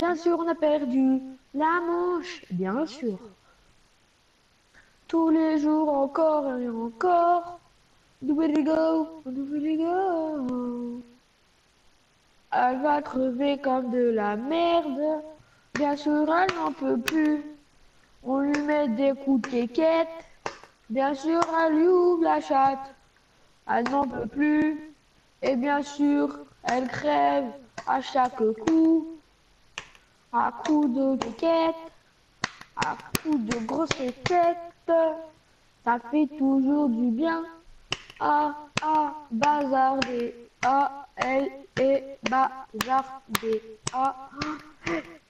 Bien sûr, on a perdu la manche, bien sûr. Tous les jours, encore et encore. Do we go? We go? Elle va crever comme de la merde. Bien sûr, elle n'en peut plus. On lui met des coups de quéquette. Bien sûr, elle lui ouvre la chatte. Elle n'en peut plus. Et bien sûr, elle crève à chaque coup. À coup de quéquette. À coup de grosses quéquettes. Ça fait toujours du bien. Ah, ah, bazarder. Ah, elle est bazardée. Ah,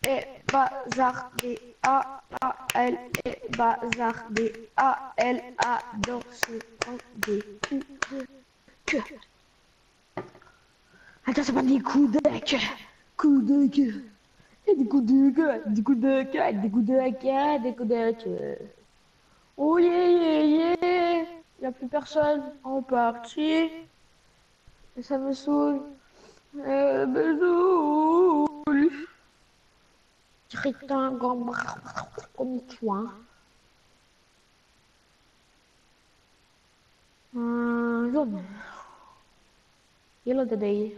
et bazardée. Ah, ah, elle est bazardée. Ah, elle adore se prendre des coups de queue. Attends, c'est pas des coups de queue. Coups de queue. Et des coups de queue, des coups de queue, des coups de queue, des coups de queue. Oh yeah, yeah, yeah. Y a plus personne en partie. Et ça me saoule. Euh, me saoule. Putain, comme toi. Hum, journée. Yellow today.